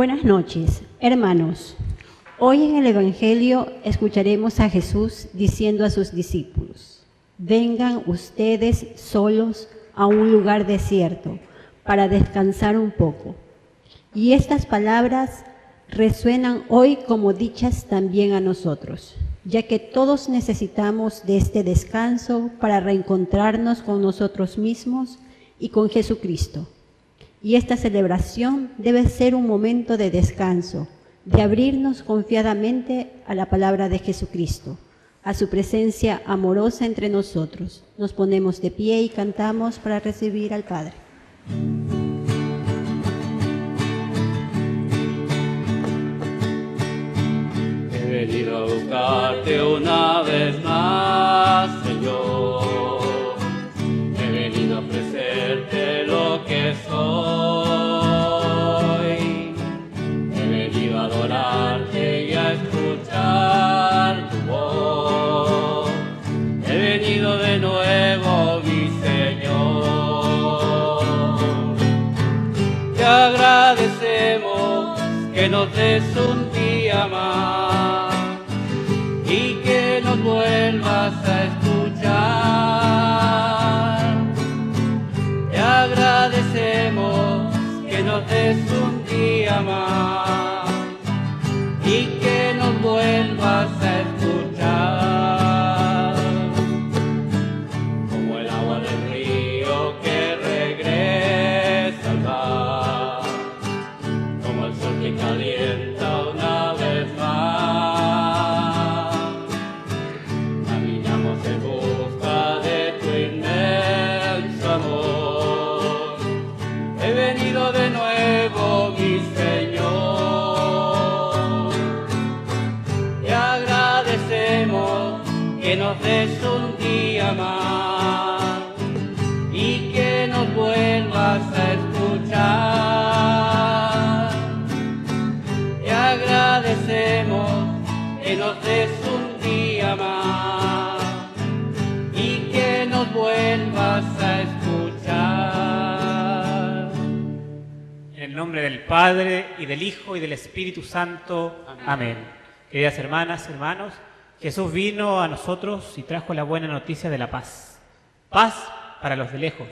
Buenas noches, hermanos. Hoy en el Evangelio escucharemos a Jesús diciendo a sus discípulos, vengan ustedes solos a un lugar desierto para descansar un poco. Y estas palabras resuenan hoy como dichas también a nosotros, ya que todos necesitamos de este descanso para reencontrarnos con nosotros mismos y con Jesucristo. Y esta celebración debe ser un momento de descanso, de abrirnos confiadamente a la palabra de Jesucristo, a su presencia amorosa entre nosotros. Nos ponemos de pie y cantamos para recibir al Padre. He venido a buscarte una vez más, Señor. Soy. He venido a adorarte y a escuchar tu voz. He venido de nuevo, mi Señor. Te agradecemos que nos des un día más y que nos vuelvas des un día más que nos des un día más y que nos vuelvas a escuchar. En el nombre del Padre y del Hijo y del Espíritu Santo. Amén. Queridas hermanas, hermanos, Jesús vino a nosotros y trajo la buena noticia de la paz. Paz para los de lejos,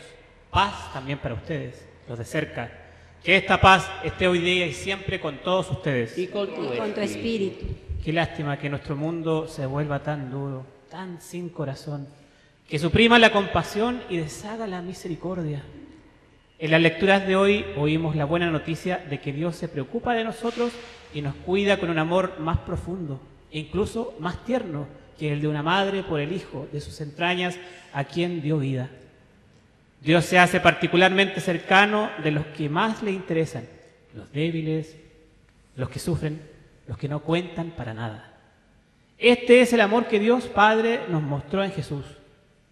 paz también para ustedes, los de cerca. Que esta paz esté hoy día y siempre con todos ustedes. Y con tu, Y con tu espíritu. Qué lástima que nuestro mundo se vuelva tan duro, tan sin corazón, que suprima la compasión y deshaga la misericordia. En las lecturas de hoy oímos la buena noticia de que Dios se preocupa de nosotros y nos cuida con un amor más profundo incluso más tierno que el de una madre por el hijo de sus entrañas a quien dio vida. Dios se hace particularmente cercano de los que más le interesan, los débiles, los que sufren, los que no cuentan para nada. Este es el amor que Dios Padre nos mostró en Jesús.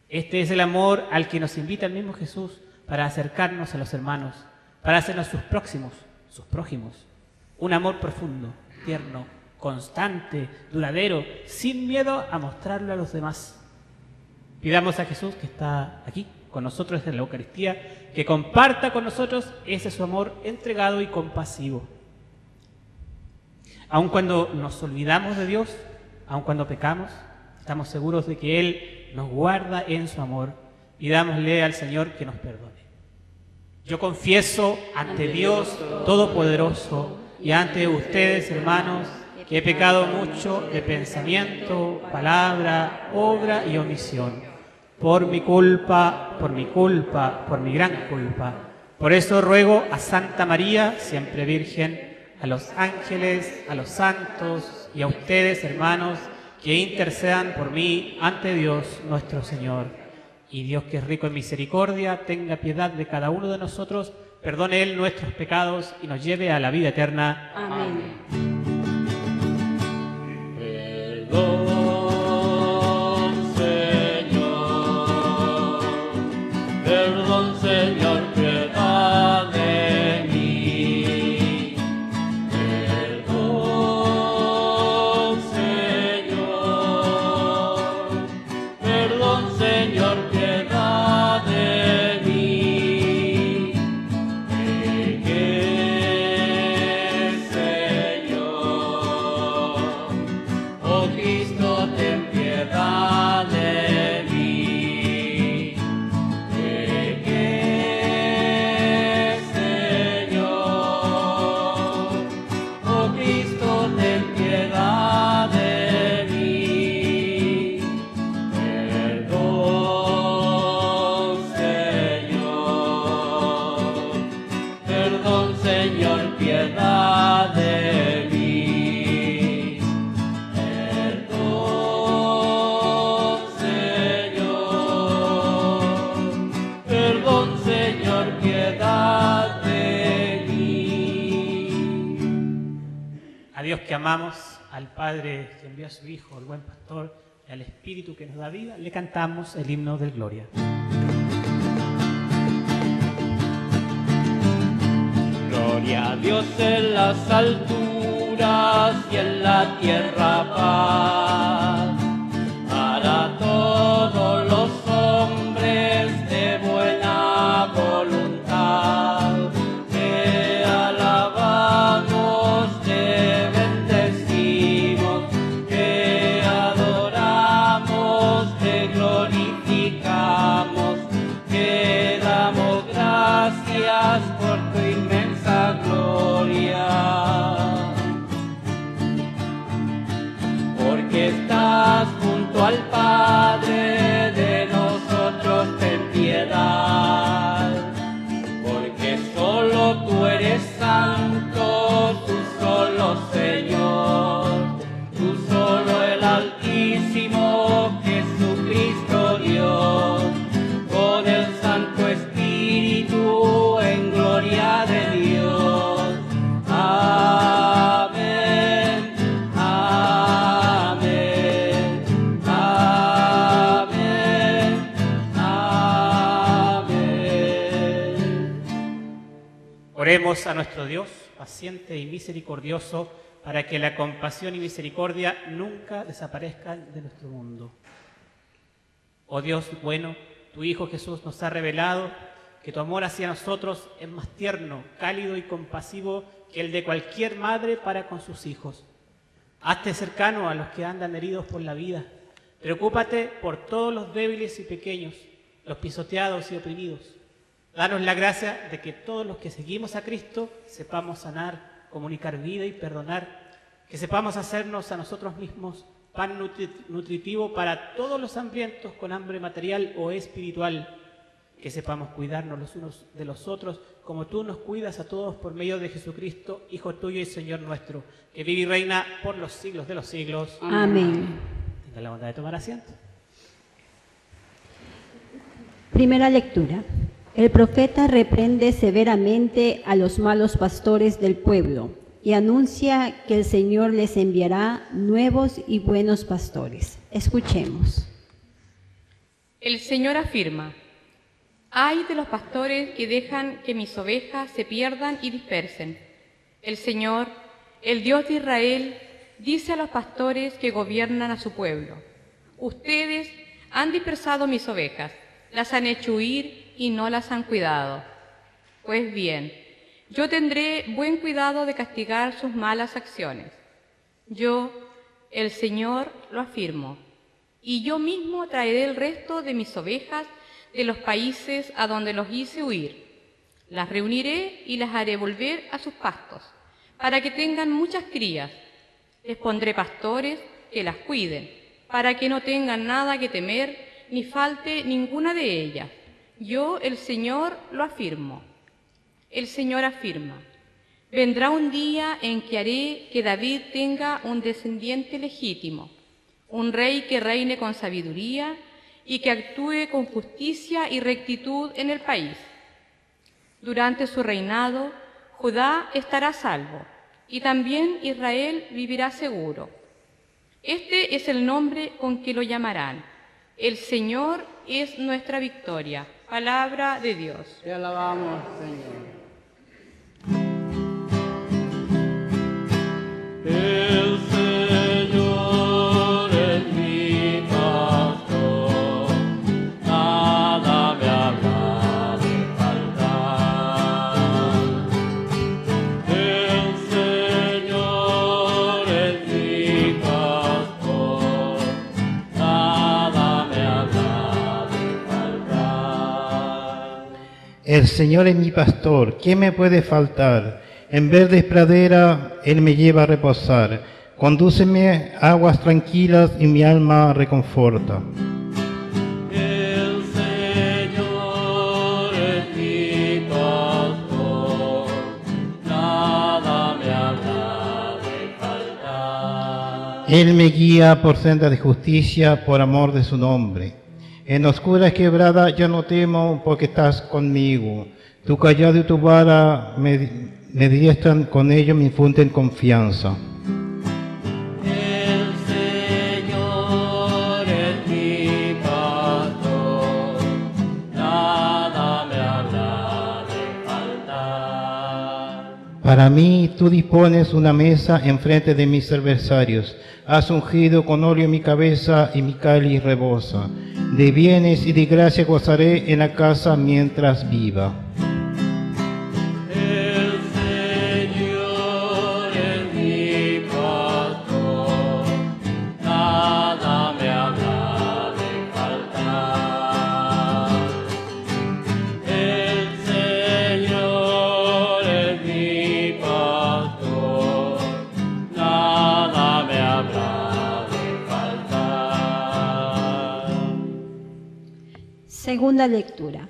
Este es el amor al que nos invita el mismo Jesús para acercarnos a los hermanos, para hacernos sus próximos, sus prójimos. Un amor profundo, tierno, constante, duradero, sin miedo a mostrarlo a los demás. Pidamos a Jesús que está aquí con nosotros en la Eucaristía, que comparta con nosotros ese su amor entregado y compasivo. Aun cuando nos olvidamos de Dios, aun cuando pecamos, estamos seguros de que Él nos guarda en su amor. Pidámosle al Señor que nos perdone. Yo confieso ante Dios Todopoderoso y ante ustedes, hermanos, que he pecado mucho de pensamiento, palabra, obra y omisión. Por mi culpa, por mi culpa, por mi gran culpa. Por eso ruego a Santa María, siempre Virgen, a los ángeles, a los santos y a ustedes, hermanos, que intercedan por mí ante Dios nuestro Señor. Y Dios que es rico en misericordia, tenga piedad de cada uno de nosotros, perdone Él nuestros pecados y nos lleve a la vida eterna. Amén. Que amamos, al Padre que envió a su Hijo, el buen pastor, y al Espíritu que nos da vida, le cantamos el himno del Gloria. Gloria a Dios en las alturas y en la tierra paz. A nuestro Dios, paciente y misericordioso, para que la compasión y misericordia nunca desaparezcan de nuestro mundo. Oh Dios bueno, tu Hijo Jesús nos ha revelado que tu amor hacia nosotros es más tierno, cálido y compasivo que el de cualquier madre para con sus hijos. Hazte cercano a los que andan heridos por la vida. Preocúpate por todos los débiles y pequeños, los pisoteados y oprimidos. Danos la gracia de que todos los que seguimos a Cristo sepamos sanar, comunicar vida y perdonar, que sepamos hacernos a nosotros mismos pan nutri- nutritivo para todos los hambrientos con hambre material o espiritual, que sepamos cuidarnos los unos de los otros como tú nos cuidas a todos por medio de Jesucristo, Hijo tuyo y Señor nuestro, que vive y reina por los siglos de los siglos. Amén. Tenga la bondad de tomar asiento. Primera lectura. El profeta reprende severamente a los malos pastores del pueblo y anuncia que el Señor les enviará nuevos y buenos pastores. Escuchemos. El Señor afirma, Ay de los pastores que dejan que mis ovejas se pierdan y dispersen. El Señor, el Dios de Israel, dice a los pastores que gobiernan a su pueblo, Ustedes han dispersado mis ovejas, las han hecho huir y no las han cuidado. Pues bien, yo tendré buen cuidado de castigar sus malas acciones. Yo, el Señor, lo afirmo, y yo mismo traeré el resto de mis ovejas de los países a donde los hice huir. Las reuniré y las haré volver a sus pastos, para que tengan muchas crías. Les pondré pastores que las cuiden, para que no tengan nada que temer, ni falte ninguna de ellas. Yo, el Señor, lo afirmo. El Señor afirma, vendrá un día en que haré que David tenga un descendiente legítimo, un rey que reine con sabiduría y que actúe con justicia y rectitud en el país. Durante su reinado, Judá estará salvo y también Israel vivirá seguro. Este es el nombre con que lo llamarán. El Señor es nuestra victoria. Palabra de Dios. Te alabamos, Señor. El Señor es mi pastor, ¿qué me puede faltar? En verdes pradera Él me lleva a reposar, condúceme aguas tranquilas y mi alma reconforta. El Señor es mi pastor, nada me habrá de faltar. Él me guía por sendas de justicia por amor de su nombre. En oscuras quebrada yo no temo porque estás conmigo. Tu callado y tu vara me, me diestran, con ello me infunden confianza. Para mí tú dispones una mesa enfrente de mis adversarios. Has ungido con óleo mi cabeza y mi cáliz rebosa. De bienes y de gracia gozaré en la casa mientras viva. Segunda lectura.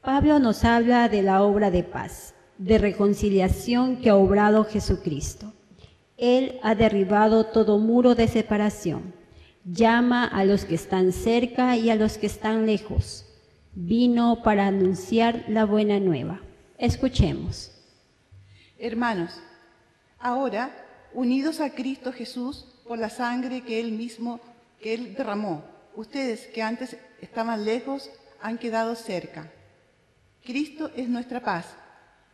Pablo nos habla de la obra de paz, de reconciliación que ha obrado Jesucristo. Él ha derribado todo muro de separación. Llama a los que están cerca y a los que están lejos. Vino para anunciar la buena nueva. Escuchemos. Hermanos, ahora, unidos a Cristo Jesús por la sangre que Él mismo, que Él derramó, ustedes que antes estaban lejos, han quedado cerca. Cristo es nuestra paz.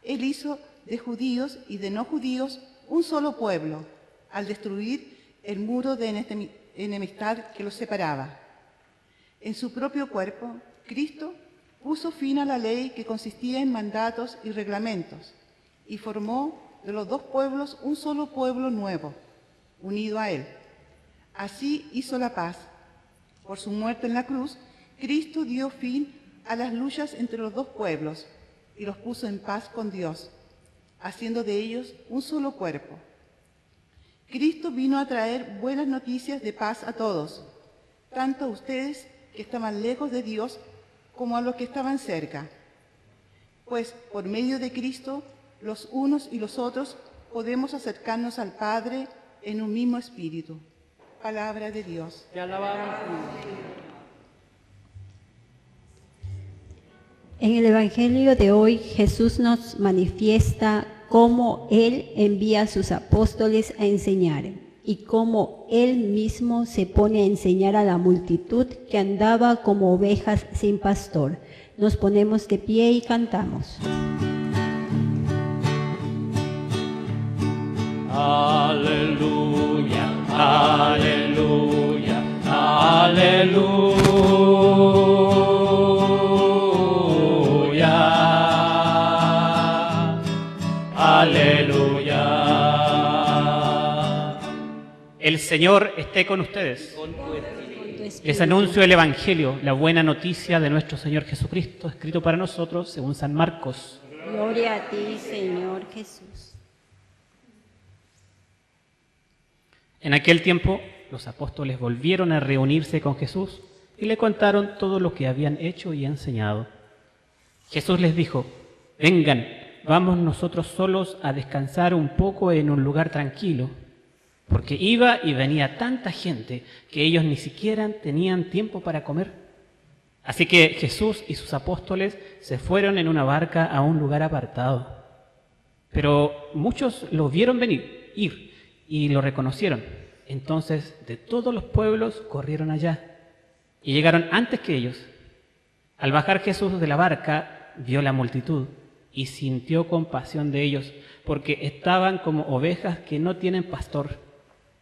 Él hizo de judíos y de no judíos un solo pueblo, al destruir el muro de enemistad que los separaba. En su propio cuerpo, Cristo puso fin a la ley que consistía en mandatos y reglamentos y formó de los dos pueblos un solo pueblo nuevo, unido a Él. Así hizo la paz. Por su muerte en la cruz, Cristo dio fin a las luchas entre los dos pueblos y los puso en paz con Dios, haciendo de ellos un solo cuerpo. Cristo vino a traer buenas noticias de paz a todos, tanto a ustedes que estaban lejos de Dios como a los que estaban cerca. Pues por medio de Cristo, los unos y los otros podemos acercarnos al Padre en un mismo espíritu. Palabra de Dios. Te alabamos, En el Evangelio de hoy Jesús nos manifiesta cómo Él envía a sus apóstoles a enseñar y cómo Él mismo se pone a enseñar a la multitud que andaba como ovejas sin pastor. Nos ponemos de pie y cantamos. Aleluya, aleluya, aleluya. El Señor esté con ustedes. Les anuncio el Evangelio, la buena noticia de nuestro Señor Jesucristo, escrito para nosotros según San Marcos. Gloria a ti, Señor Jesús. En aquel tiempo los apóstoles volvieron a reunirse con Jesús y le contaron todo lo que habían hecho y enseñado. Jesús les dijo, vengan, vamos nosotros solos a descansar un poco en un lugar tranquilo, porque iba y venía tanta gente que ellos ni siquiera tenían tiempo para comer. Así que Jesús y sus apóstoles se fueron en una barca a un lugar apartado. Pero muchos lo vieron venir, ir, y lo reconocieron. Entonces de todos los pueblos corrieron allá y llegaron antes que ellos. Al bajar Jesús de la barca, vio la multitud y sintió compasión de ellos, porque estaban como ovejas que no tienen pastor.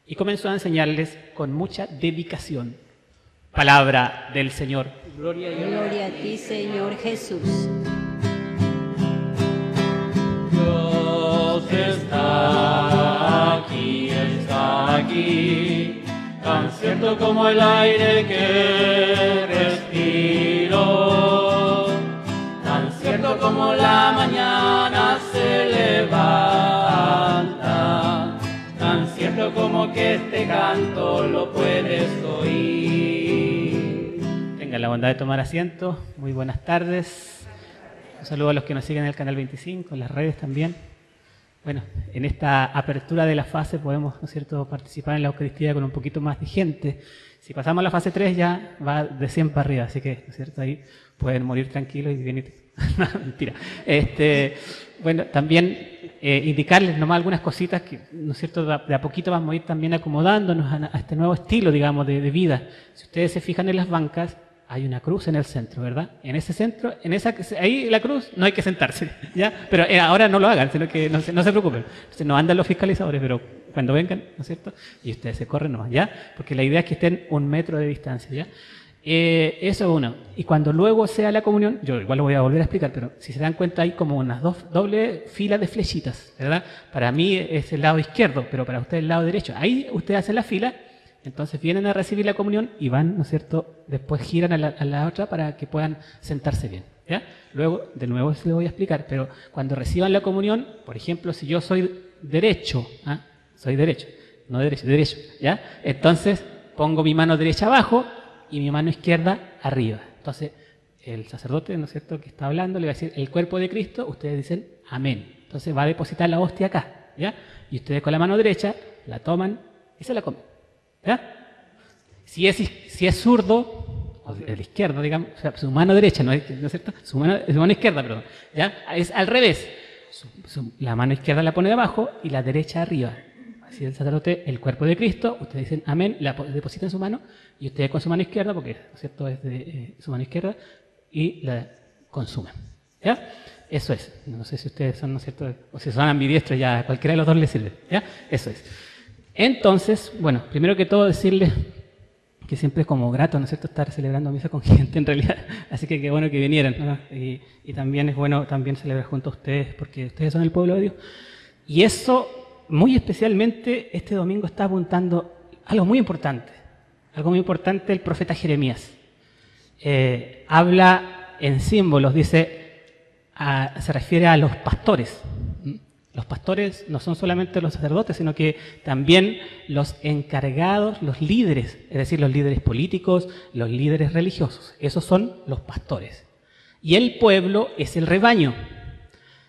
Y comenzó a enseñarles con mucha dedicación. Palabra del Señor. Gloria a Dios. Gloria a ti, Señor Jesús. Dios está aquí, está aquí, tan cierto como el aire que respiro, tan cierto como la mañana se levanta, como que este canto lo puedes oír. Tengan la bondad de tomar asiento. Muy buenas tardes. Un saludo a los que nos siguen en el canal 25, en las redes también. Bueno, en esta apertura de la fase podemos, ¿no es cierto?, participar en la Eucaristía con un poquito más de gente. Si pasamos a la fase 3 ya va de 100 para arriba, así que, ¿no es cierto?, ahí pueden morir tranquilos y venir. No, mentira. Este, bueno, también eh, indicarles nomás algunas cositas que, ¿no es cierto?, de a, poquito vamos a ir también acomodándonos a, a este nuevo estilo, digamos, de, de vida. Si ustedes se fijan en las bancas, hay una cruz en el centro, ¿verdad? En ese centro, en esa, ahí la cruz, no hay que sentarse, ¿ya? Pero eh, ahora no lo hagan, sino que no se, no se preocupen. Entonces, no andan los fiscalizadores, pero cuando vengan, ¿no es cierto? Y ustedes se corren nomás, ¿ya? Porque la idea es que estén un metro de distancia, ¿ya? Eh, eso es uno. Y cuando luego sea la comunión, yo igual lo voy a volver a explicar, pero si se dan cuenta hay como unas dos doble filas de flechitas, ¿verdad? Para mí es el lado izquierdo, pero para usted el lado derecho. Ahí usted hace la fila, entonces vienen a recibir la comunión y van, ¿no es cierto? Después giran a la, a la otra para que puedan sentarse bien, ¿ya? Luego, de nuevo se lo voy a explicar, pero cuando reciban la comunión, por ejemplo, si yo soy derecho, ¿ah? soy derecho, no derecho, derecho, ¿ya? Entonces pongo mi mano derecha abajo y mi mano izquierda arriba. Entonces, el sacerdote, ¿no es cierto?, que está hablando, le va a decir el cuerpo de Cristo, ustedes dicen amén. Entonces va a depositar la hostia acá, ¿ya? Y ustedes con la mano derecha la toman y se la comen, ¿ya? Si es, si es zurdo, o de la izquierda, digamos, o sea, su mano derecha, ¿no es, ¿no es cierto? Su mano, su mano izquierda, perdón, ¿ya? Es al revés. Su- su- la mano izquierda la pone abajo y la derecha arriba. Así el sacerdote, el cuerpo de Cristo, ustedes dicen amén, la po- depositan su mano y ustedes con su mano izquierda, porque ¿no es cierto es de eh, su mano izquierda, y la consumen. ¿Ya? Eso es. No sé si ustedes son, ¿no es cierto? O si son ambidiestros, ya cualquiera de los dos les sirve. ¿Ya? Eso es. Entonces, bueno, primero que todo decirles que siempre es como grato, ¿no es cierto?, estar celebrando misa con gente en realidad. Así que qué bueno que vinieran. ¿no? Y, y también es bueno también celebrar junto a ustedes, porque ustedes son el pueblo de Dios. Y eso, muy especialmente, este domingo está apuntando algo muy importante. Algo muy importante el profeta Jeremías. Eh, habla en símbolos, dice, se refiere a los pastores. Los pastores no son solamente los sacerdotes, sino que también los encargados, los líderes, es decir, los líderes políticos, los líderes religiosos. Esos son los pastores. Y el pueblo es el rebaño.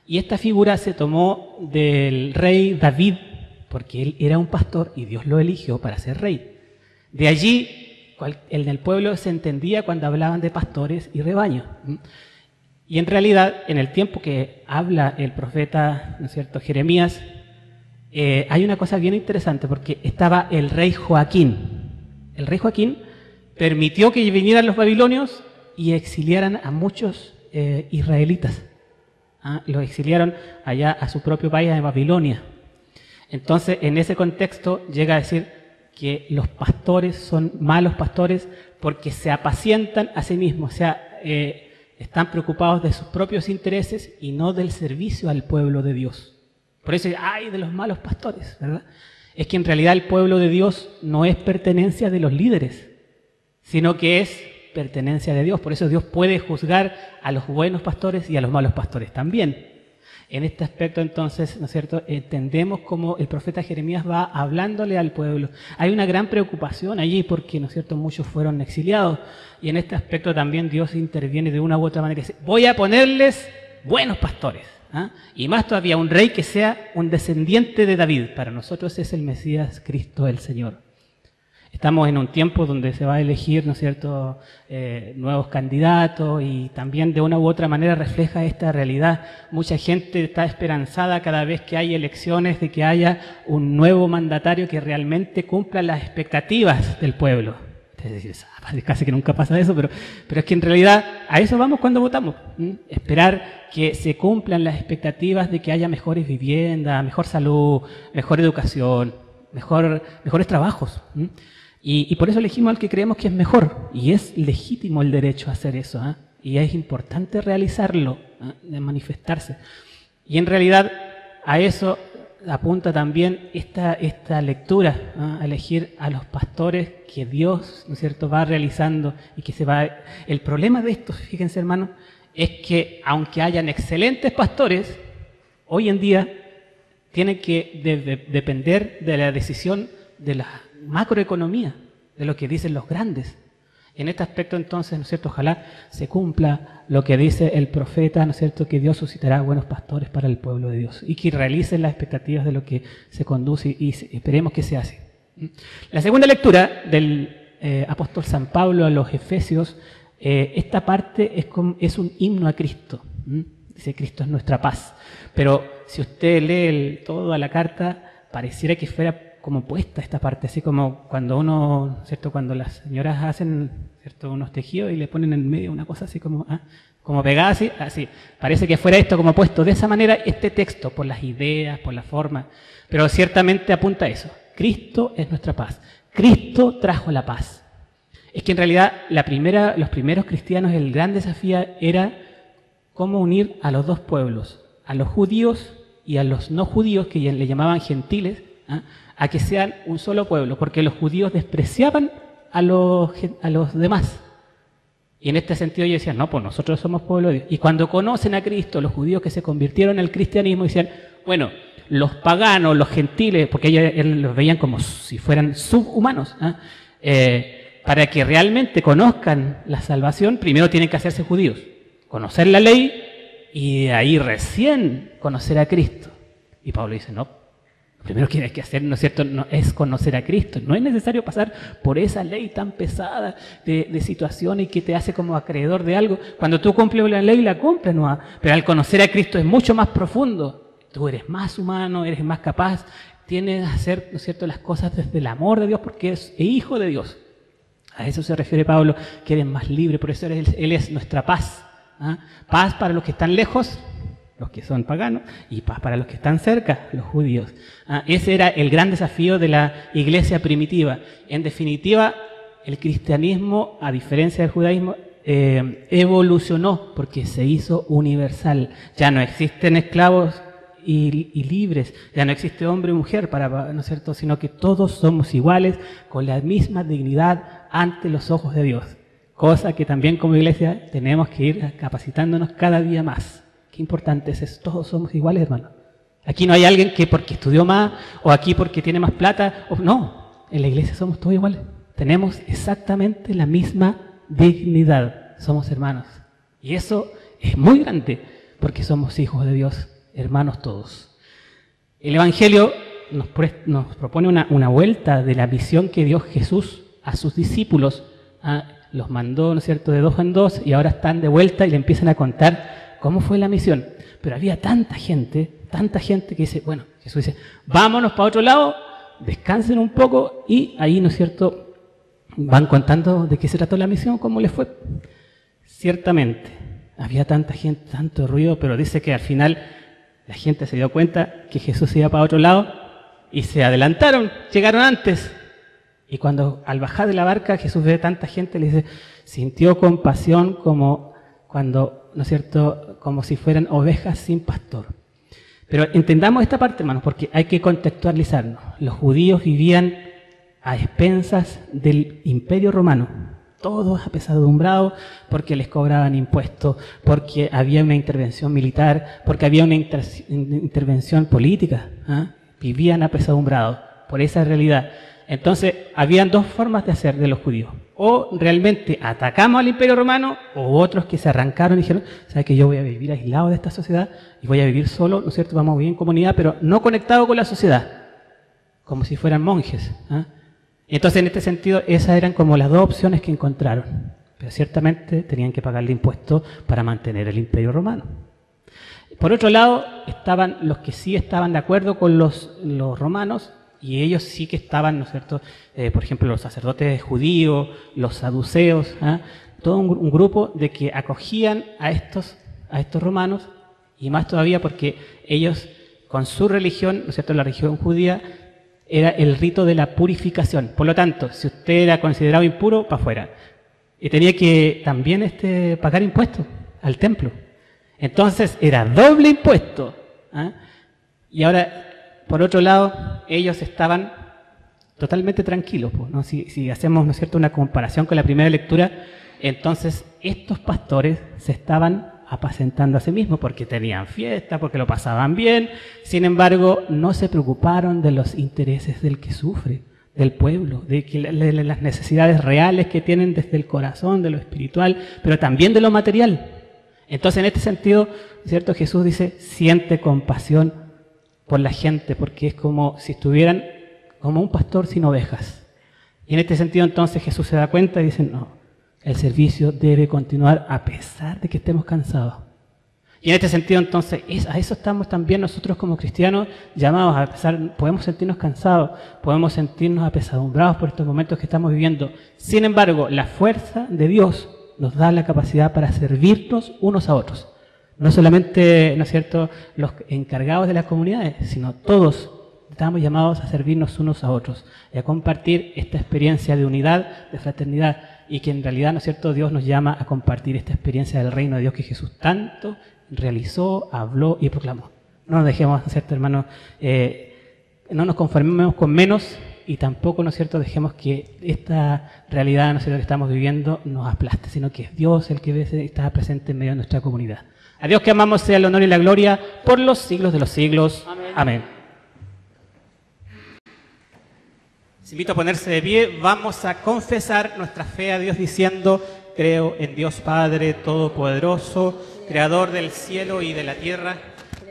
Y esta figura se tomó del rey David, porque él era un pastor y Dios lo eligió para ser rey. De allí, en el pueblo se entendía cuando hablaban de pastores y rebaños. Y en realidad, en el tiempo que habla el profeta, ¿no es cierto?, Jeremías, eh, hay una cosa bien interesante, porque estaba el rey Joaquín. El rey Joaquín permitió que vinieran los babilonios y exiliaran a muchos eh, israelitas. ¿Ah? Los exiliaron allá a su propio país, en Babilonia. Entonces, en ese contexto llega a decir que los pastores son malos pastores porque se apacientan a sí mismos, o sea, eh, están preocupados de sus propios intereses y no del servicio al pueblo de Dios. Por eso, ay, de los malos pastores, ¿verdad? Es que en realidad el pueblo de Dios no es pertenencia de los líderes, sino que es pertenencia de Dios. Por eso Dios puede juzgar a los buenos pastores y a los malos pastores también. En este aspecto, entonces, ¿no es cierto?, entendemos cómo el profeta Jeremías va hablándole al pueblo. Hay una gran preocupación allí porque, ¿no es cierto?, muchos fueron exiliados. Y en este aspecto también Dios interviene de una u otra manera. Dice, voy a ponerles buenos pastores. ¿ah? Y más todavía, un rey que sea un descendiente de David. Para nosotros es el Mesías Cristo el Señor. Estamos en un tiempo donde se va a elegir, ¿no es cierto?, eh, nuevos candidatos y también de una u otra manera refleja esta realidad. Mucha gente está esperanzada cada vez que hay elecciones de que haya un nuevo mandatario que realmente cumpla las expectativas del pueblo. Es decir, "Ah, casi que nunca pasa eso, pero, pero es que en realidad a eso vamos cuando votamos. ¿m? Esperar que se cumplan las expectativas de que haya mejores viviendas, mejor salud, mejor educación, mejor, mejores trabajos. ¿m? Y, por eso elegimos al que creemos que es mejor. Y es legítimo el derecho a hacer eso. ¿ah? Y es importante realizarlo, ¿ah? de manifestarse. Y en realidad a eso apunta también esta, lectura, ¿ah? elegir a los pastores que Dios, ¿no es cierto?, va realizando y que se va... El problema de esto, fíjense hermanos, es que aunque hayan excelentes pastores, hoy en día tienen que de- de- depender de la decisión de la macroeconomía, de lo que dicen los grandes. En este aspecto, entonces, ¿no es cierto? Ojalá se cumpla lo que dice el profeta, ¿no es cierto? Que Dios suscitará buenos pastores para el pueblo de Dios y que realicen las expectativas de lo que se conduce y se- esperemos que sea así. La segunda lectura del eh, apóstol San Pablo a los Efesios, eh, esta parte es, es un himno a Cristo. Dice Cristo es nuestra paz. Pero si usted lee el- toda la carta, pareciera que fuera como puesta esta parte, así como cuando uno, ¿cierto? Cuando las señoras hacen, ¿cierto? Unos tejidos y le ponen en medio una cosa así como, ah, como pegada así, así. Parece que fuera esto como puesto de esa manera este texto, por las ideas, por la forma, pero ciertamente apunta a eso. Cristo es nuestra paz. Cristo trajo la paz. Es que en realidad la primera, los primeros cristianos, el gran desafío era cómo unir a los dos pueblos, a los judíos y a los no judíos, que le llamaban gentiles, ¿ah? A que sean un solo pueblo, porque los judíos despreciaban a los, a los demás. Y en este sentido ellos decían, no, pues nosotros somos pueblo de Dios. Y cuando conocen a Cristo, los judíos que se convirtieron al cristianismo, decían, bueno, los paganos, los gentiles, porque ellos los veían como si fueran subhumanos, ¿ah? eh, para que realmente conozcan la salvación, primero tienen que hacerse judíos, conocer la ley y de ahí recién conocer a Cristo. Y Pablo dice, no, primero que hay que hacer, ¿no es cierto?, no, es conocer a Cristo. No es necesario pasar por esa ley tan pesada de, de situaciones que te hace como acreedor de algo. Cuando tú cumples la ley, la cumples, ¿no? Pero al conocer a Cristo es mucho más profundo. Tú eres más humano, eres más capaz, tienes a hacer, ¿no es cierto?, las cosas desde el amor de Dios porque es hijo de Dios. A eso se refiere Pablo, que eres más libre, por eso Él, él es nuestra paz. ¿ah? Paz para los que están lejos, los que son paganos, y para los que están cerca, los judíos. ¿ah? Ese era el gran desafío de la iglesia primitiva. En definitiva, el cristianismo, a diferencia del judaísmo, eh, evolucionó porque se hizo universal. Ya no existen esclavos y, y, libres, ya no existe hombre y mujer, para, ¿no es cierto? sino que todos somos iguales, con la misma dignidad ante los ojos de Dios. Cosa que también como iglesia tenemos que ir capacitándonos cada día más. Qué importante es. Todos somos iguales, hermano. Aquí no hay alguien que porque estudió más o aquí porque tiene más plata. O, no, en la iglesia somos todos iguales. Tenemos exactamente la misma dignidad. Somos hermanos. Y eso es muy grande porque somos hijos de Dios, hermanos todos. El Evangelio nos, propone una, vuelta de la visión que dio Jesús a sus discípulos. A, los mandó, ¿no es cierto?, de dos en dos y ahora están de vuelta y le empiezan a contar cómo fue la misión. Pero había tanta gente, tanta gente que dice, bueno, Jesús dice, vámonos para otro lado, descansen un poco y ahí, ¿no es cierto?, van contando de qué se trató la misión, cómo les fue. Ciertamente, había tanta gente, tanto ruido, pero dice que al final la gente se dio cuenta que Jesús iba para otro lado y se adelantaron, llegaron antes. Y cuando al bajar de la barca Jesús ve tanta gente, le dice, sintió compasión como cuando, ¿no es cierto?, como si fueran ovejas sin pastor. Pero entendamos esta parte, hermanos, porque hay que contextualizarnos. Los judíos vivían a expensas del imperio romano, todos apesadumbrados porque les cobraban impuestos, porque había una intervención militar, porque había una inter intervención política. ¿eh? Vivían apesadumbrados por esa realidad. Entonces, habían dos formas de hacer de los judíos. O realmente atacamos al imperio romano, o otros que se arrancaron y dijeron, ¿sabes que yo voy a vivir aislado de esta sociedad y voy a vivir solo, ¿no es cierto? Vamos a vivir en comunidad, pero no conectado con la sociedad, como si fueran monjes. ¿eh? Entonces, en este sentido, esas eran como las dos opciones que encontraron. Pero ciertamente tenían que pagarle impuestos para mantener el imperio romano. Por otro lado, estaban los que sí estaban de acuerdo con los, los romanos, y ellos sí que estaban, ¿no es cierto? Eh, por ejemplo, los sacerdotes judíos, los saduceos, ¿eh? todo un, grupo de que acogían a estos, a estos romanos, y más todavía porque ellos, con su religión, ¿no es cierto?, la religión judía, era el rito de la purificación. Por lo tanto, si usted era considerado impuro, para afuera. Y tenía que también este, pagar impuestos al templo. Entonces, era doble impuesto. ¿eh? Y ahora por otro lado, ellos estaban totalmente tranquilos. ¿no? Si, hacemos ¿no es cierto? una comparación con la primera lectura, entonces estos pastores se estaban apacentando a sí mismos porque tenían fiesta, porque lo pasaban bien, sin embargo, no se preocuparon de los intereses del que sufre, del pueblo, de, de las necesidades reales que tienen desde el corazón, de lo espiritual, pero también de lo material. Entonces, en este sentido, ¿cierto? Jesús dice, siente compasión por la gente, porque es como si estuvieran como un pastor sin ovejas. Y en este sentido entonces Jesús se da cuenta y dice, no, el servicio debe continuar a pesar de que estemos cansados. Y en este sentido, entonces, es- a eso estamos también nosotros como cristianos llamados a pesar, podemos sentirnos cansados, podemos sentirnos apesadumbrados por estos momentos que estamos viviendo. Sin embargo, la fuerza de Dios nos da la capacidad para servirnos unos a otros. No solamente, ¿no es cierto?, los encargados de las comunidades, sino todos estamos llamados a servirnos unos a otros y a compartir esta experiencia de unidad, de fraternidad, y que en realidad, ¿no es cierto?, Dios nos llama a compartir esta experiencia del reino de Dios que Jesús tanto realizó, habló y proclamó. No nos dejemos, ¿no es cierto, hermanos? Eh, no nos conformemos con menos y tampoco, ¿no es cierto?, dejemos que esta realidad, ¿no es cierto?, que estamos viviendo nos aplaste, sino que es Dios el que está presente en medio de nuestra comunidad. A Dios que amamos sea el honor y la gloria por los siglos de los siglos. Amén. Les invito a ponerse de pie. Vamos a confesar nuestra fe a Dios diciendo, creo en Dios Padre Todopoderoso, Creador del cielo y de la tierra.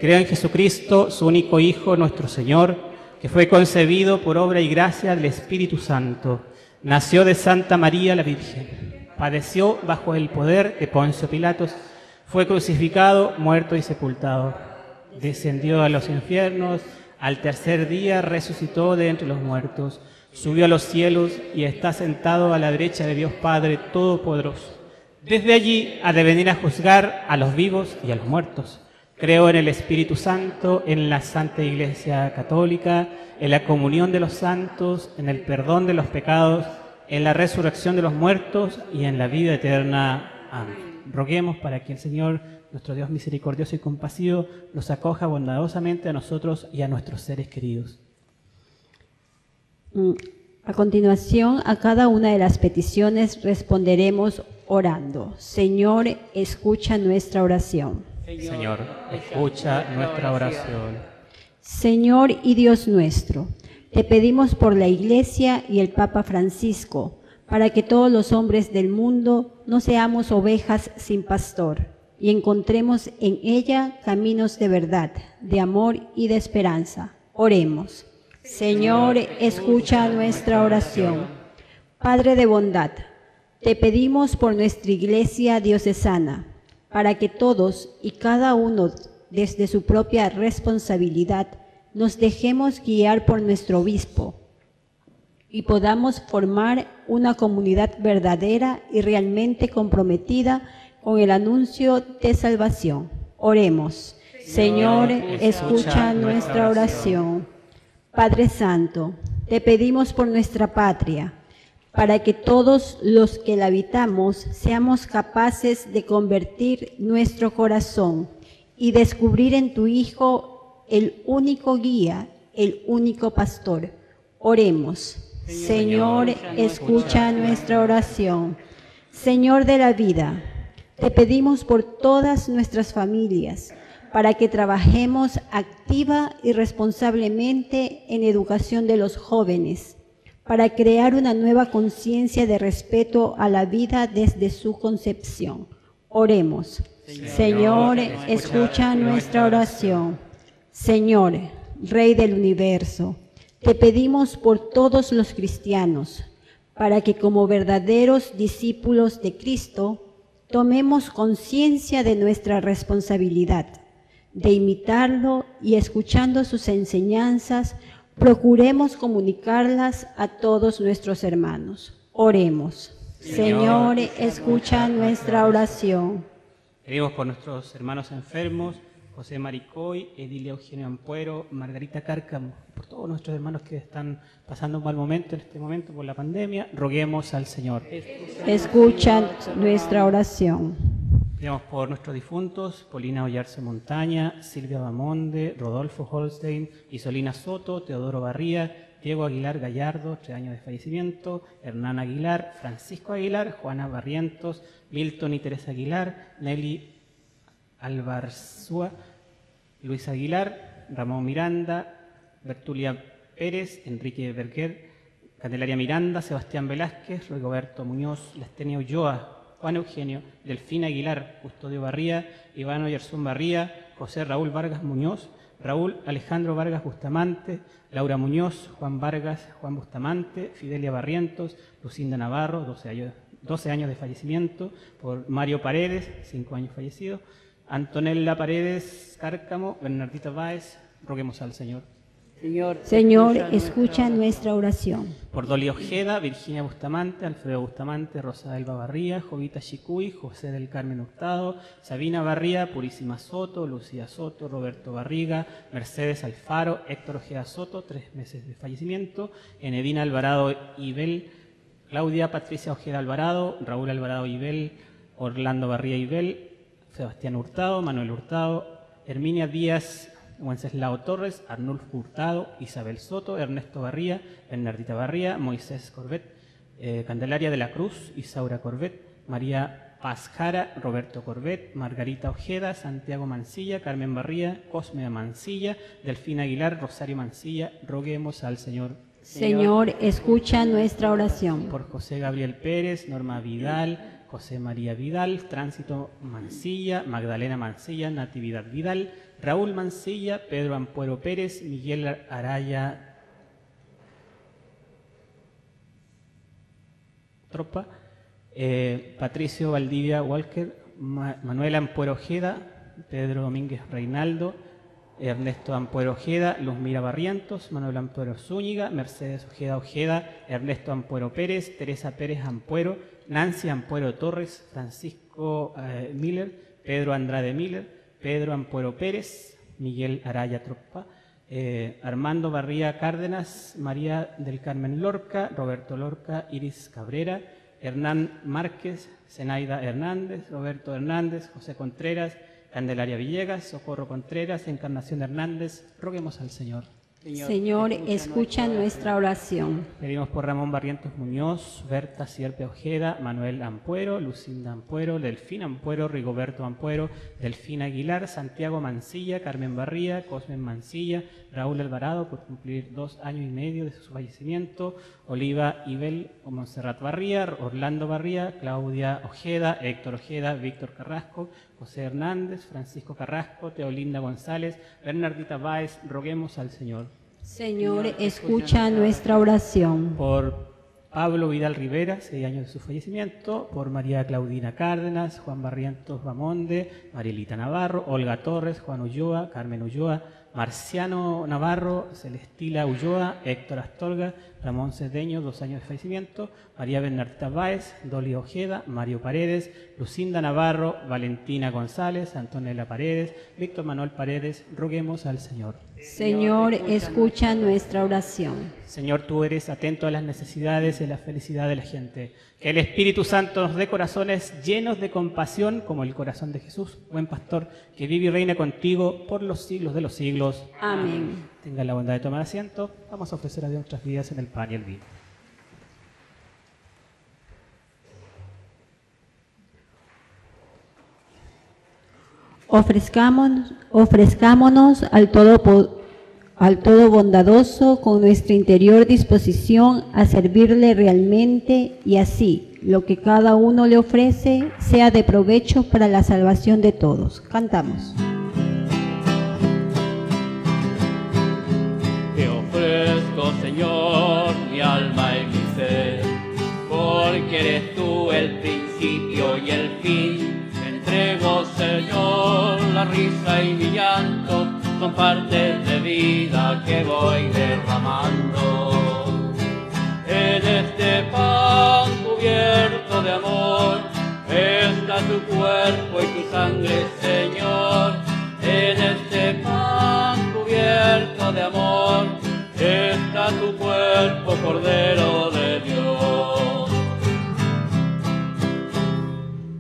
Creo en Jesucristo, su único Hijo, nuestro Señor, que fue concebido por obra y gracia del Espíritu Santo. Nació de Santa María la Virgen. Padeció bajo el poder de Poncio Pilatos. Fue crucificado, muerto y sepultado. Descendió a los infiernos. Al tercer día resucitó de entre los muertos. Subió a los cielos y está sentado a la derecha de Dios Padre Todopoderoso. Desde allí ha de venir a juzgar a los vivos y a los muertos. Creo en el Espíritu Santo, en la Santa Iglesia Católica, en la comunión de los santos, en el perdón de los pecados, en la resurrección de los muertos y en la vida eterna. Amén. Roguemos para que el Señor, nuestro Dios misericordioso y compasivo, nos acoja bondadosamente a nosotros y a nuestros seres queridos. Mm, A continuación, a cada una de las peticiones responderemos orando. Señor, escucha nuestra oración. Señor, escucha nuestra oración. Señor y Dios nuestro, te pedimos por la Iglesia y el Papa Francisco, para que todos los hombres del mundo no seamos ovejas sin pastor y encontremos en ella caminos de verdad, de amor y de esperanza. Oremos. Señor, escucha nuestra oración. Padre de bondad, te pedimos por nuestra Iglesia diocesana, para que todos y cada uno desde su propia responsabilidad nos dejemos guiar por nuestro obispo y podamos formar una comunidad verdadera y realmente comprometida con el anuncio de salvación. Oremos. Señor, escucha nuestra oración. Padre Santo, te pedimos por nuestra patria, para que todos los que la habitamos seamos capaces de convertir nuestro corazón y descubrir en tu Hijo el único guía, el único pastor. Oremos. Señor, escucha nuestra oración. Señor de la vida, te pedimos por todas nuestras familias, para que trabajemos activa y responsablemente en educación de los jóvenes, para crear una nueva conciencia de respeto a la vida desde su concepción. Oremos. Señor, escucha nuestra oración. Señor, Rey del universo, te pedimos por todos los cristianos, para que como verdaderos discípulos de Cristo, tomemos conciencia de nuestra responsabilidad de imitarlo y escuchando sus enseñanzas, procuremos comunicarlas a todos nuestros hermanos. Oremos. Señor, escucha nuestra oración. Pedimos por nuestros hermanos enfermos, José Maricoy, Edilia Eugenio Ampuero, Margarita Cárcamo, por todos nuestros hermanos que están pasando un mal momento en este momento por la pandemia, roguemos al Señor. Escucha nuestra oración. Pedimos por nuestros difuntos, Polina Ollarse Montaña, Silvia Bamonde, Rodolfo Holstein, Isolina Soto, Teodoro Barría, Diego Aguilar Gallardo, tres años de fallecimiento, Hernán Aguilar, Francisco Aguilar, Juana Barrientos, Milton y Teresa Aguilar, Nelly Albarzúa, Luis Aguilar, Ramón Miranda, Bertulia Pérez, Enrique Berger, Candelaria Miranda, Sebastián Velázquez, Rigoberto Muñoz, Lestenia Ulloa, Juan Eugenio, Delfina Aguilar, Custodio Barría, Iván Oyarzún Barría, José Raúl Vargas Muñoz, Raúl Alejandro Vargas Bustamante, Laura Muñoz, Juan Vargas, Juan Bustamante, Fidelia Barrientos, Lucinda Navarro, 12 años, 12 años de fallecimiento, por Mario Paredes, 5 años fallecido, Antonella Paredes Cárcamo, Bernardita Báez, roguemos al Señor. Señor, Señor, escucha nuestra oración. Por Dolly Ojeda, Virginia Bustamante, Alfredo Bustamante, Rosa Elba Barría, Jovita Chicuy, José del Carmen Hurtado, Sabina Barría, Purísima Soto, Lucía Soto, Roberto Barriga, Mercedes Alfaro, Héctor Ojeda Soto, tres meses de fallecimiento, Enedina Alvarado Ibel, Claudia Patricia Ojeda Alvarado, Raúl Alvarado Ibel, Orlando Barría Ibel, Sebastián Hurtado, Manuel Hurtado, Herminia Díaz Wenceslao Torres, Arnulfo Hurtado, Isabel Soto, Ernesto Barría, Bernardita Barría, Moisés Corbet, eh, Candelaria de la Cruz, Isaura Corbet, María Paz Jara, Roberto Corbet, Margarita Ojeda, Santiago Mancilla, Carmen Barría, Cosme Mancilla, Delfina Aguilar, Rosario Mancilla, roguemos al Señor Señor, escucha nuestra oración. por José Gabriel Pérez, Norma Vidal, José María Vidal, Tránsito Mancilla, Magdalena Mancilla, Natividad Vidal, Raúl Mancilla, Pedro Ampuero Pérez, Miguel Araya Tropa, eh, Patricio Valdivia Walker, Ma- Manuel Ampuero Ojeda, Pedro Domínguez Reinaldo, Ernesto Ampuero Ojeda, Luzmira Barrientos, Manuel Ampuero Zúñiga, Mercedes Ojeda Ojeda, Ernesto Ampuero Pérez, Teresa Pérez Ampuero, Nancy Ampuero Torres, Francisco eh, Miller, Pedro Andrade Miller, Pedro Ampuero Pérez, Miguel Araya Tropa, eh, Armando Barría Cárdenas, María del Carmen Lorca, Roberto Lorca, Iris Cabrera, Hernán Márquez, Zenaida Hernández, Roberto Hernández, José Contreras, Candelaria Villegas, Socorro Contreras, Encarnación Hernández, roguemos al Señor. Señor, escucha nuestra oración. Pedimos por Ramón Barrientos Muñoz, Berta Sierpe Ojeda, Manuel Ampuero, Lucinda Ampuero, Delfín Ampuero, Rigoberto Ampuero, Delfín Aguilar, Santiago Mancilla, Carmen Barría, Cosmen Mancilla, Raúl Alvarado por cumplir dos años y medio de su fallecimiento, Oliva Ibel, Monserrat Barría, Orlando Barría, Claudia Ojeda, Héctor Ojeda, Víctor Carrasco, José Hernández, Francisco Carrasco, Teolinda González, Bernardita Báez, roguemos al Señor. Señor, escucha nuestra oración. por Pablo Vidal Rivera, seis años de su fallecimiento, por María Claudina Cárdenas, Juan Barrientos Bamonde, Marielita Navarro, Olga Torres, Juan Ulloa, Carmen Ulloa, Marciano Navarro, Celestila Ulloa, Héctor Astorga, Ramón Cedeño, dos años de fallecimiento, María Bernardita Báez, Dolly Ojeda, Mario Paredes, Lucinda Navarro, Valentina González, Antonella Paredes, Víctor Manuel Paredes, roguemos al Señor. Señor, escucha nuestra oración. Señor, tú eres atento a las necesidades y la felicidad de la gente. Que el Espíritu Santo nos dé corazones llenos de compasión como el corazón de Jesús, buen pastor, que vive y reina contigo por los siglos de los siglos. Amén. Tenga la bondad de tomar asiento. Vamos a ofrecer a Dios nuestras vidas en el pan y el vino. Ofrezcámonos, ofrezcámonos al todo, al todo bondadoso con nuestra interior disposición a servirle realmente y así lo que cada uno le ofrece sea de provecho para la salvación de todos. Cantamos. Señor, mi alma y mi ser, porque eres tú el principio y el fin. Entrego, Señor, la risa y mi llanto, son partes de vida que voy derramando. En este pan cubierto de amor está tu cuerpo y tu sangre, Señor. En este pan cubierto de amor tu cuerpo, Cordero de Dios.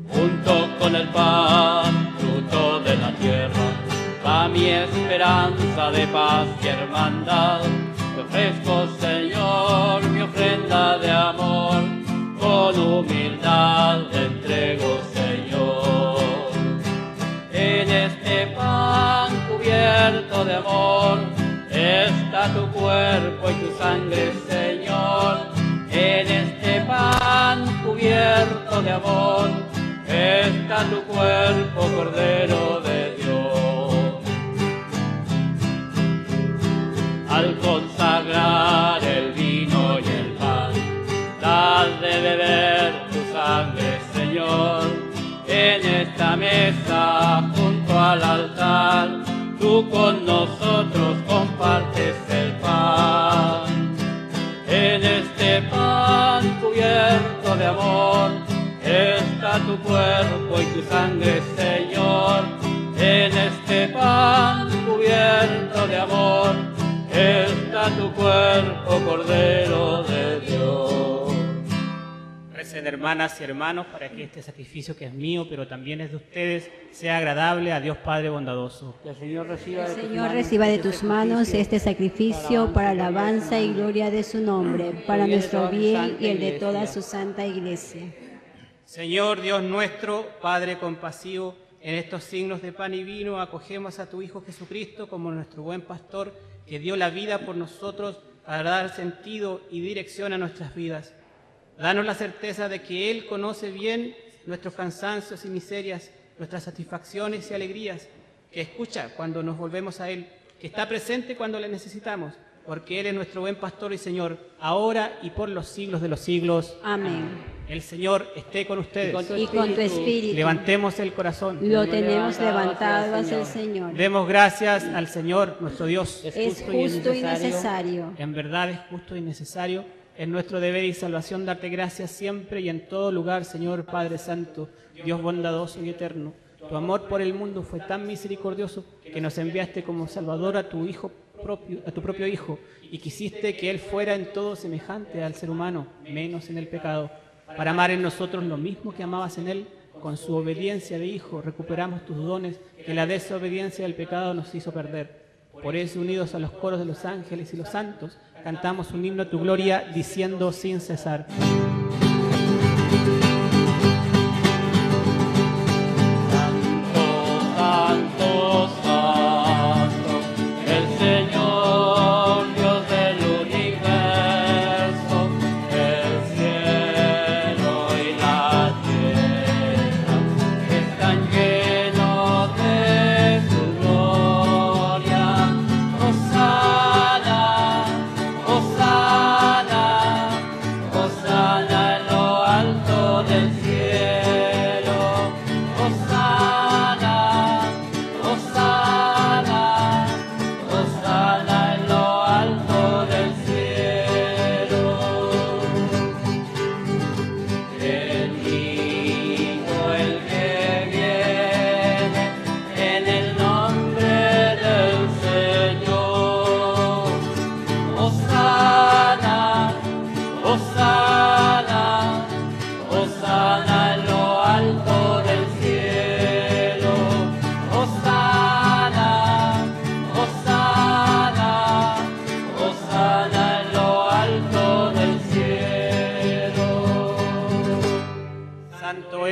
Junto con el pan, fruto de la tierra, va mi esperanza de paz y hermandad. Te ofrezco, Señor, mi ofrenda de amor, con humildad te entrego, sangre, Señor. En este pan cubierto de amor está tu cuerpo, Cordero cuerpo y tu sangre, Señor. En este pan cubierto de amor está tu cuerpo, Cordero de Dios. Recen hermanas y hermanos para que este sacrificio que es mío, pero también es de ustedes, sea agradable a Dios Padre bondadoso. Que el Señor reciba de tus Señor, manos reciba de este tus manos este sacrificio para alabanza y gloria de su nombre, para nuestro bien y el de toda su santa iglesia. Señor Dios nuestro, Padre compasivo, en estos signos de pan y vino acogemos a tu Hijo Jesucristo como nuestro buen pastor que dio la vida por nosotros para dar sentido y dirección a nuestras vidas. Danos la certeza de que Él conoce bien nuestros cansancios y miserias, nuestras satisfacciones y alegrías, que escucha cuando nos volvemos a Él, que está presente cuando le necesitamos, porque Él es nuestro buen pastor y Señor, ahora y por los siglos de los siglos. Amén. El Señor esté con ustedes. con tu Y con tu espíritu Levantemos el corazón. lo tenemos levantado hacia el Señor. Demos gracias al Señor, nuestro Dios. Es justo y necesario. En verdad es justo y necesario. Es nuestro deber y salvación darte gracias siempre y en todo lugar, Señor Padre Santo, Dios bondadoso y eterno. Tu amor por el mundo fue tan misericordioso que nos enviaste como Salvador a tu Hijo propio, a tu propio Hijo, y quisiste que Él fuera en todo semejante al ser humano, menos en el pecado, para amar en nosotros lo mismo que amabas en Él. Con su obediencia de Hijo recuperamos tus dones que la desobediencia del pecado nos hizo perder. Por eso, unidos a los coros de los ángeles y los santos, cantamos un himno a tu gloria diciendo sin cesar.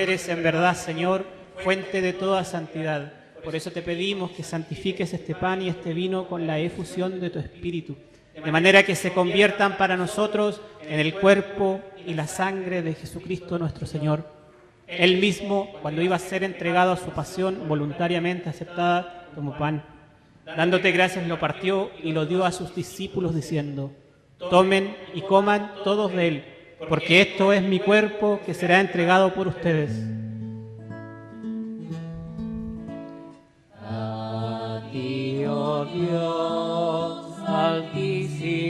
Eres en verdad, Señor, fuente de toda santidad. Por eso te pedimos que santifiques este pan y este vino con la efusión de tu Espíritu, de manera que se conviertan para nosotros en el cuerpo y la sangre de Jesucristo nuestro Señor. Él mismo, cuando iba a ser entregado a su pasión voluntariamente aceptada, tomó pan. Dándote gracias, lo partió y lo dio a sus discípulos diciendo, tomen y coman todos de él, porque esto es mi cuerpo que será entregado por ustedes. Oh Dios,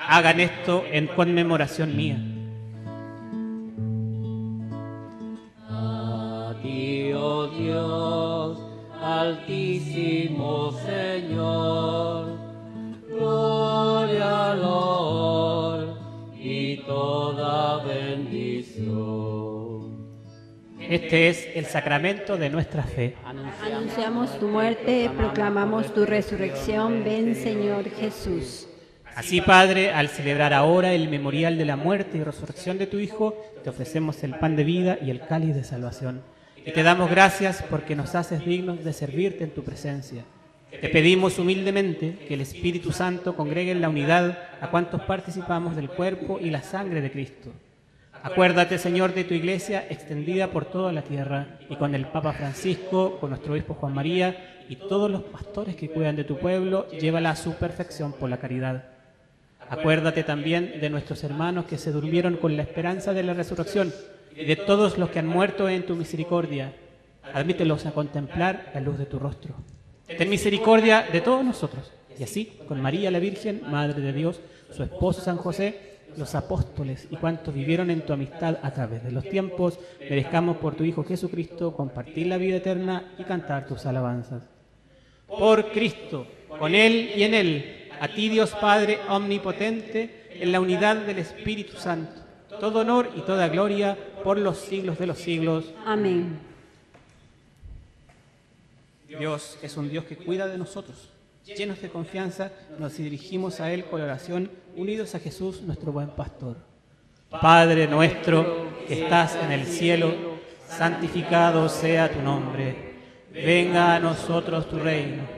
Hagan esto en conmemoración mía. A ti, oh Dios, altísimo Señor, gloria, honor y toda bendición. Este es el sacramento de nuestra fe. Anunciamos tu muerte, proclamamos tu resurrección. Ven, Señor Jesús. Así, Padre, al celebrar ahora el memorial de la muerte y resurrección de tu Hijo, te ofrecemos el pan de vida y el cáliz de salvación. Y te damos gracias porque nos haces dignos de servirte en tu presencia. Te pedimos humildemente que el Espíritu Santo congregue en la unidad a cuantos participamos del cuerpo y la sangre de Cristo. Acuérdate, Señor, de tu iglesia extendida por toda la tierra y con el Papa Francisco, con nuestro obispo Juan María y todos los pastores que cuidan de tu pueblo, llévala a su perfección por la caridad. Acuérdate también de nuestros hermanos que se durmieron con la esperanza de la resurrección y de todos los que han muerto en tu misericordia. Admítelos a contemplar la luz de tu rostro. Ten misericordia de todos nosotros. Y así, con María la Virgen, Madre de Dios, su esposo San José, los apóstoles y cuantos vivieron en tu amistad a través de los tiempos, merezcamos por tu Hijo Jesucristo compartir la vida eterna y cantar tus alabanzas. Por Cristo, con Él y en Él, a ti Dios Padre omnipotente, en la unidad del Espíritu Santo, todo honor y toda gloria por los siglos de los siglos. Amén. Dios es un Dios que cuida de nosotros. Llenos de confianza, nos dirigimos a Él con oración, unidos a Jesús, nuestro buen pastor. Padre nuestro que estás en el cielo, santificado sea tu nombre. Venga a nosotros tu reino.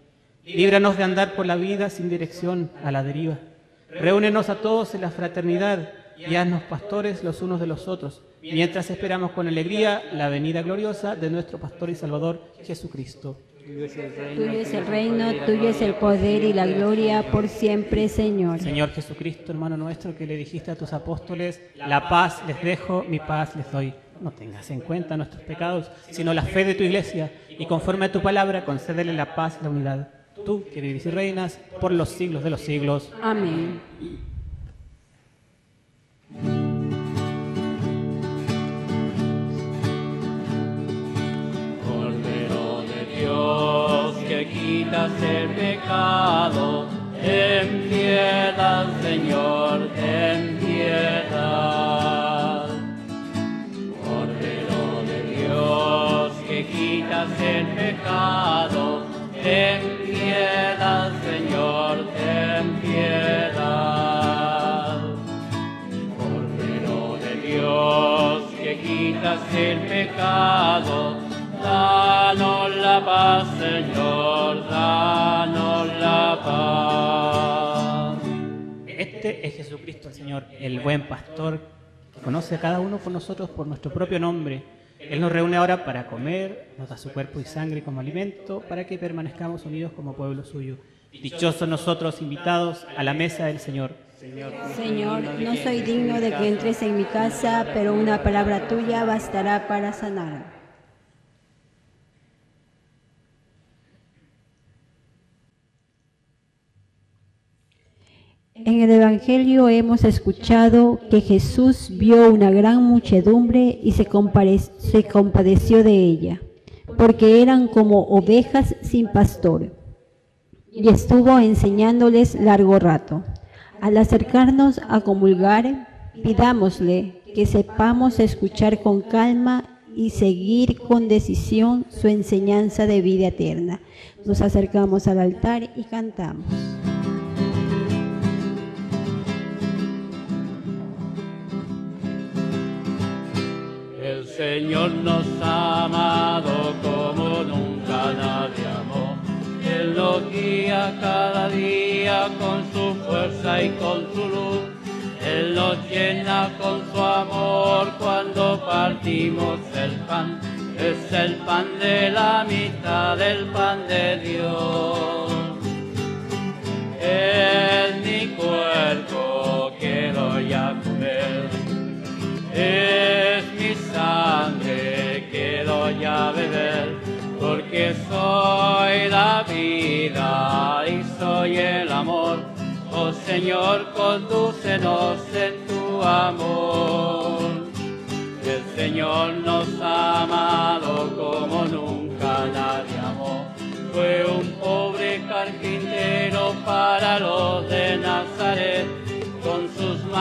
Líbranos de andar por la vida sin dirección a la deriva. Reúnenos a todos en la fraternidad y haznos pastores los unos de los otros, mientras esperamos con alegría la venida gloriosa de nuestro Pastor y Salvador Jesucristo. Tuyo es el reino, tuyo es el poder y la gloria por siempre, Señor. Señor Jesucristo, hermano nuestro, que le dijiste a tus apóstoles, la paz les dejo, mi paz les doy. No tengas en cuenta nuestros pecados, sino la fe de tu iglesia, y conforme a tu palabra, concédele la paz y la unidad. Tú, que vivís y reinas por los siglos de los siglos. Amén. Cordero de Dios que quitas el pecado, ten piedad, Señor, ten piedad. Cordero de Dios que quitas el pecado, ten piedad, Señor, ten piedad. Cordero de Dios que quitas el pecado, danos la paz, Señor, danos la paz. Este es Jesucristo, el Señor, el buen pastor, que conoce a cada uno por nosotros por nuestro propio nombre. Él nos reúne ahora para comer, nos da su cuerpo y sangre como alimento, para que permanezcamos unidos como pueblo suyo. Dichosos nosotros invitados a la mesa del Señor. Señor, no soy digno de que entres en mi casa, pero una palabra tuya bastará para sanar. En el Evangelio hemos escuchado que Jesús vio una gran muchedumbre y se, compadeció de ella, porque eran como ovejas sin pastor, y estuvo enseñándoles largo rato. Al acercarnos a comulgar, pidámosle que sepamos escuchar con calma y seguir con decisión su enseñanza de vida eterna. Nos acercamos al altar y cantamos. Señor nos ha amado como nunca nadie amó. Él nos guía cada día con su fuerza y con su luz. Él nos llena con su amor cuando partimos el pan. Es el pan de la mitad del pan de Dios. Es mi cuerpo que doy a comer. Es mi sangre que doy a beber, porque soy la vida y soy el amor. Oh Señor, condúcenos en tu amor. El Señor nos ha amado como nunca nadie amó. Fue un pobre carpintero para los de Nazaret,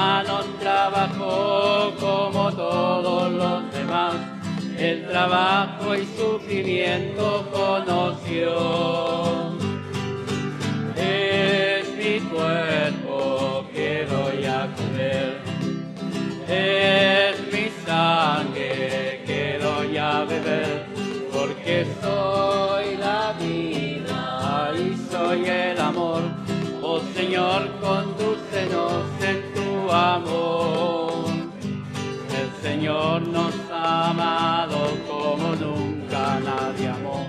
manos trabajó como todos los demás, el trabajo y sufrimiento conoció. Es mi cuerpo que doy a comer, es mi sangre que doy a beber, porque soy la vida y soy el amor. Oh Señor, condúcenos en amor. El Señor nos ha amado como nunca nadie amó.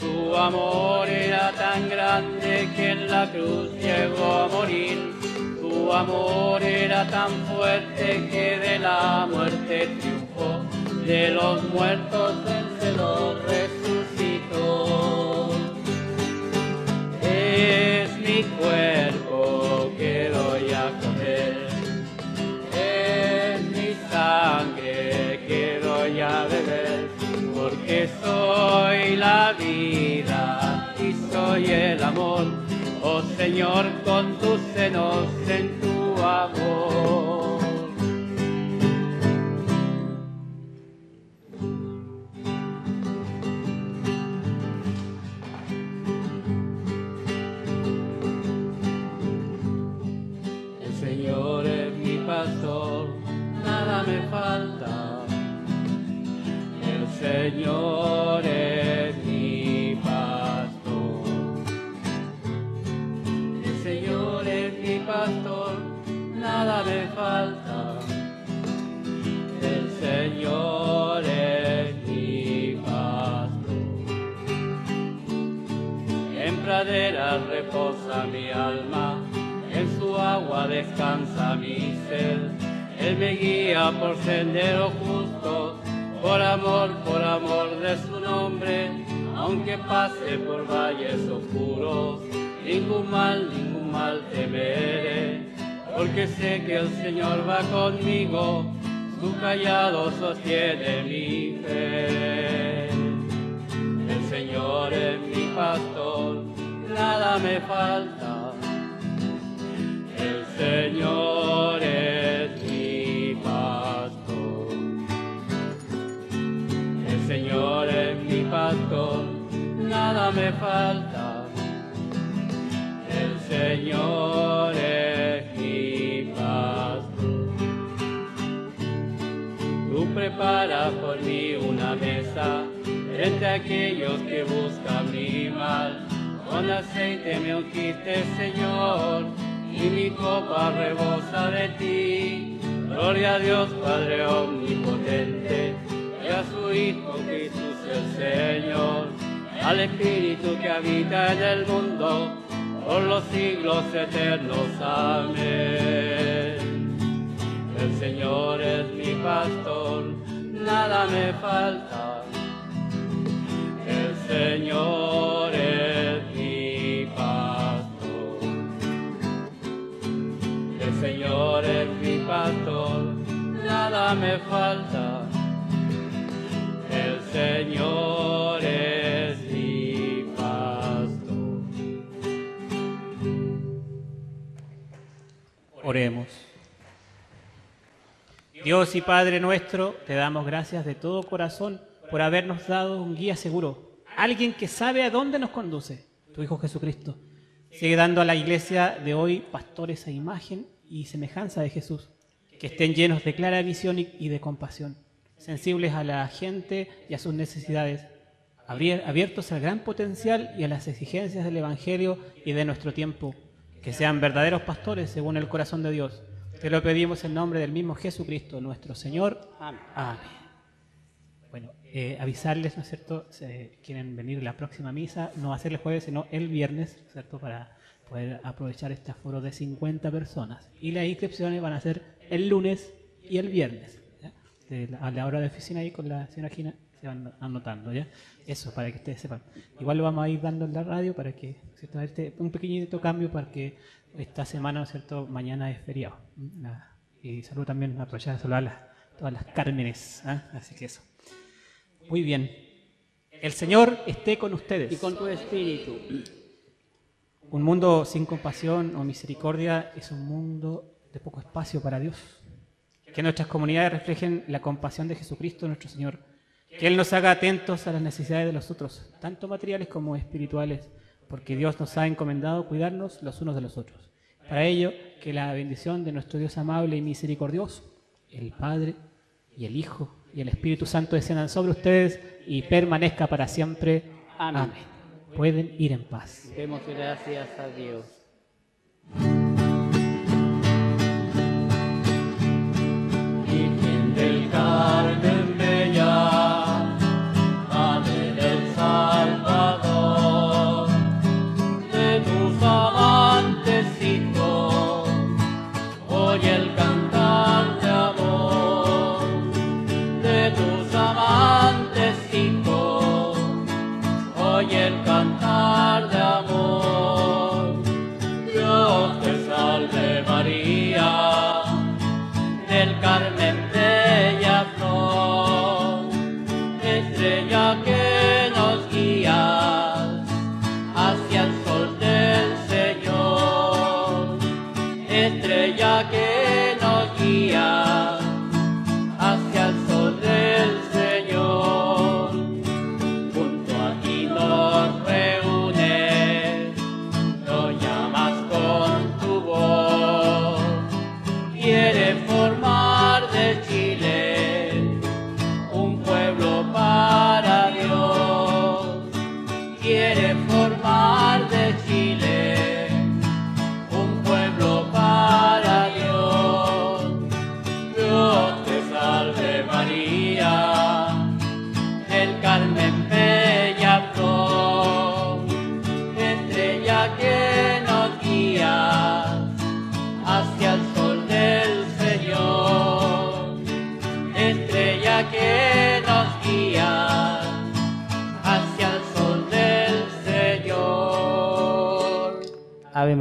Su amor era tan grande que en la cruz llegó a morir. Su amor era tan fuerte que de la muerte triunfó. De los muertos vencedor resucitó. Es mi cuerpo Porque soy la vida y soy el amor. Oh Señor, condúcenos en tu amor. El Señor es mi pastor, nada me falta. El Señor es mi pastor. El Señor es mi pastor, nada me falta. El Señor es mi pastor. En praderas reposa mi alma, en su agua descansa mi sed. Él me guía por sendero justo, por amor, por amor de su nombre. Aunque pase por valles oscuros, ningún mal, ningún mal temeré. Porque sé que el Señor va conmigo, su callado sostiene mi fe. El Señor es mi pastor, nada me falta. El Señor es nada me falta. El Señor es mi pastor. Tú preparas por mí una mesa entre aquellos que buscan mi mal. Con aceite me ungiste, Señor, y mi copa rebosa de ti. Gloria a Dios, Padre omnipotente, y a su Hijo Jesús el Señor, al Espíritu que habita en el mundo, por los siglos eternos. Amén. El Señor es mi pastor, nada me falta. El Señor es mi pastor. El Señor es mi pastor, nada me falta. El Señor Oremos. Dios y Padre nuestro, te damos gracias de todo corazón por habernos dado un guía seguro, alguien que sabe a dónde nos conduce, tu Hijo Jesucristo. Sigue dando a la iglesia de hoy pastores a imagen y semejanza de Jesús, que estén llenos de clara visión y de compasión, sensibles a la gente y a sus necesidades, abiertos al gran potencial y a las exigencias del Evangelio y de nuestro tiempo, que sean verdaderos pastores según el corazón de Dios. Te lo pedimos en nombre del mismo Jesucristo, nuestro Señor. Amén. Amén. Bueno, eh, avisarles, ¿no es cierto? Quieren venir la próxima misa, no va a ser el jueves, sino el viernes, ¿no es ¿cierto? Para poder aprovechar este aforo de 50 personas. Y las inscripciones van a ser el lunes y el viernes. ¿ya? De la- a la hora de oficina ahí con la señora Gina se van anotando, ¿ya? Eso, para que ustedes sepan. Igual lo vamos a ir dando en la radio para que, ¿no es ¿cierto? Este, un pequeñito cambio para que esta semana, ¿no es cierto? Mañana es feriado. ¿m? La- y saludo también, aprovechar de saludar a las- todas las Cármenes. ¿ah? Así que eso. Muy bien. El Señor esté con ustedes. Y con tu espíritu. Un mundo sin compasión o misericordia es un mundo de poco espacio para Dios. Que nuestras comunidades reflejen la compasión de Jesucristo nuestro Señor. Que Él nos haga atentos a las necesidades de los otros, tanto materiales como espirituales, porque Dios nos ha encomendado cuidarnos los unos de los otros. Para ello, que la bendición de nuestro Dios amable y misericordioso, el Padre y el Hijo y el Espíritu Santo desciendan sobre ustedes y permanezca para siempre. Amén. Amén. Pueden ir en paz. Demos gracias a Dios.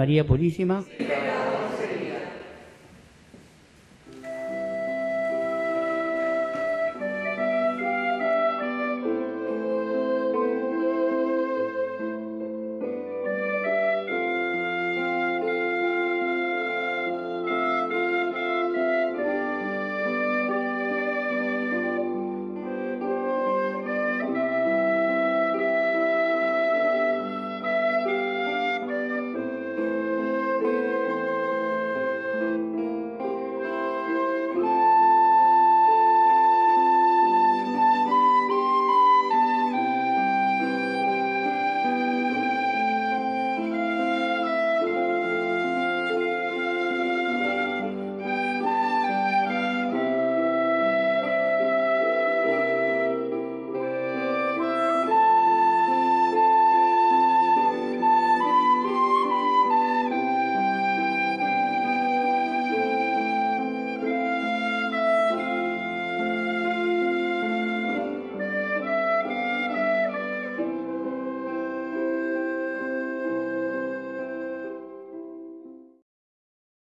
María Purísima.